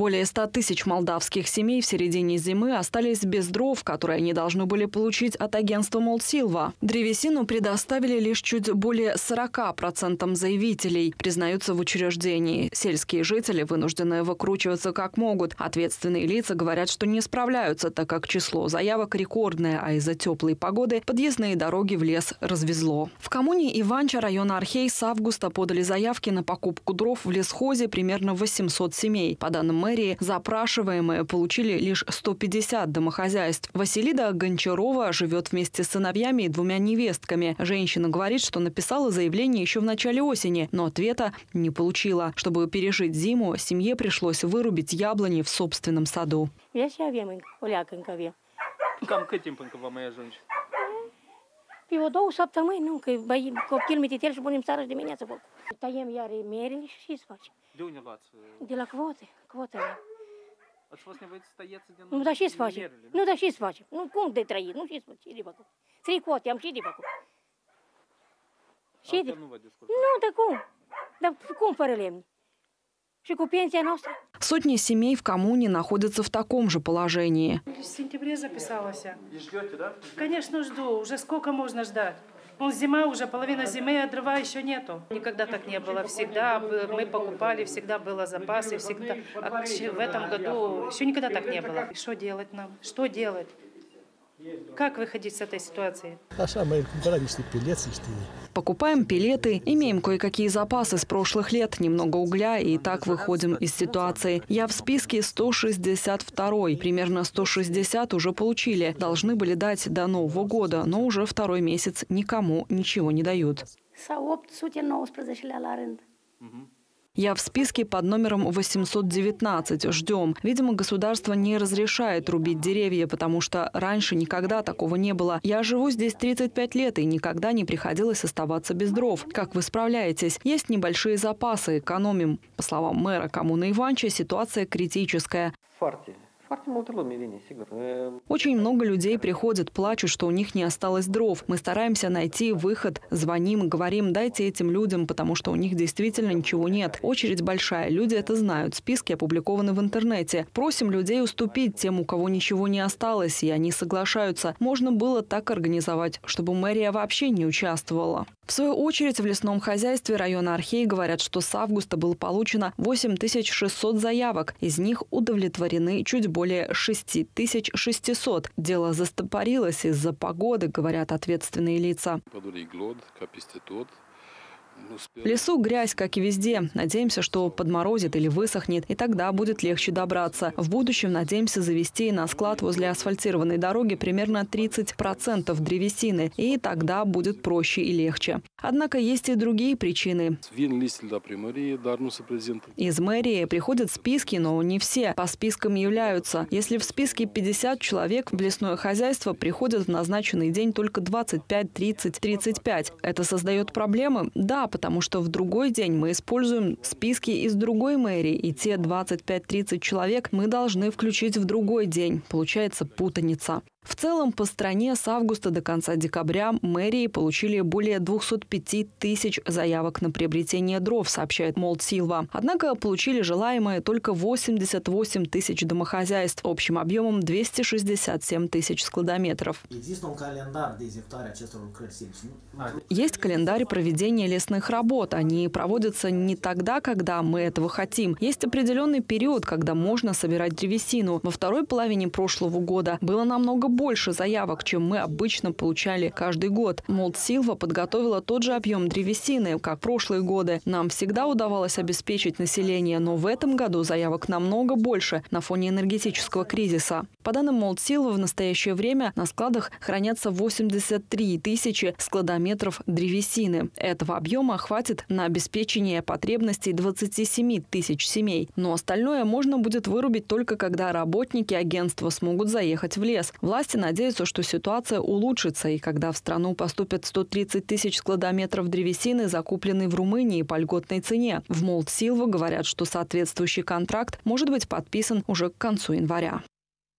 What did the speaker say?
Более 100 тысяч молдавских семей в середине зимы остались без дров, которые они должны были получить от агентства Молсилва. Древесину предоставили лишь чуть более 40% заявителей, признаются в учреждении. Сельские жители вынуждены выкручиваться как могут. Ответственные лица говорят, что не справляются, так как число заявок рекордное, а из-за теплой погоды подъездные дороги в лес развезло. В коммуне Иванча района Архей с августа подали заявки на покупку дров в лесхозе примерно 800 семей. По данным мэрии, запрашиваемые получили лишь 150 домохозяйств. Василида Гончарова живет вместе с сыновьями и двумя невестками. Женщина говорит, что написала заявление еще в начале осени, но ответа не получила. Чтобы пережить зиму, семье пришлось vărubit яблони в собственном саду. Я Pe o două săptămâni, nu, că băi, copil mititel și punem seara și dimineața foc. Tăiem iar merele și ce să facem? De unde luați? uh, De la cvote, cvote avem. Ați fost nevoiți să tăieți din Nu, dar ce să facem? mierele, Nu, dar ce să facem? Nu, cum de trăit? Nu, ce să facem? Ce de făcut? Trei cote, am și de făcut. Ce de Altfel nu vă descurcați. Nu, dar cum? Dar cum fără lemn? Și cu pensia noastră? Сотни семей в коммуне находятся в таком же положении. В сентябре записалась. И ждете, да? Конечно, жду. Уже сколько можно ждать? Вон зима уже, половина зимы, а дрова еще нету. Никогда так не было. Всегда мы покупали, всегда было запасы, всегда. А в этом году еще никогда так не было. Что делать нам? Что делать? Как выходить с этой ситуации? Niște Покупаем пилеты, имеем кое-какие запасы с прошлых лет, немного угля и так выходим из ситуации. Я в списке 162 примерно 160 уже получили. Должны были дать до Нового года, но уже второй месяц никому ничего не дают. Sau 819 la rând. Я в списке под номером 819. Ждем. Видимо, государство не разрешает рубить деревья, потому что раньше никогда такого не было. Я живу здесь 35 лет и никогда не приходилось оставаться без дров. Как вы справляетесь? Есть небольшие запасы, экономим. По словам мэра коммуны Иванча, ситуация критическая. Foarte, E, Очень много людей приходят, плачут, что у них не осталось дров. Мы стараемся найти выход, звоним, говорим, дайте этим людям, потому что у них действительно ничего нет. Очередь большая, люди это знают, списки опубликованы в интернете. Просим людей уступить тем, у кого ничего не осталось, и они соглашаются. Можно было так организовать, чтобы мэрия вообще не участвовала. В свою очередь в лесном хозяйстве района Архей говорят, что с августа было получено 8600 заявок. Из них удовлетворены чуть более 6600. Дело застопорилось из-за погоды, говорят ответственные лица. Лесу грязь, как и везде. Надеемся, что подморозит или высохнет, и тогда будет легче добраться. В будущем надеемся завести на склад возле асфальтированной дороги примерно 30% древесины, и тогда будет проще и легче. Однако есть и другие причины. Из мэрии приходят списки, но не все по спискам являются. Если в списке 50 человек, в лесное хозяйство приходят в назначенный день только 25, 30, 35. Это создает проблемы? Да, потому что в другой день мы используем списки из другой мэрии, и те 25-30 человек мы должны включить в другой день. Получается путаница. В целом, по стране с августа до конца декабря мэрии получили более 205 тысяч заявок на приобретение дров, сообщает Молд Силва. Однако получили желаемое только 88 тысяч домохозяйств общим объемом 267 тысяч складометров. Есть календарь проведения лесных работ. Они проводятся не тогда, когда мы этого хотим. Есть определенный период, когда можно собирать древесину. Во второй половине прошлого года было намного больше заявок, чем мы обычно получали каждый год. Молд Силва подготовила тот же объем древесины, как прошлые годы. Нам всегда удавалось обеспечить население, но в этом году заявок намного больше на фоне энергетического кризиса. По данным Молд Силва, в настоящее время на складах хранятся 83 тысячи складометров древесины. Этого объема хватит на обеспечение потребностей 27 тысяч семей. Но остальное можно будет вырубить только когда работники агентства смогут заехать в лес. Власти надеются, что ситуация улучшится, и когда в страну поступят 130 тысяч складометров древесины, закупленной в Румынии по льготной цене. В Молд говорят, что соответствующий контракт может быть подписан уже к концу января.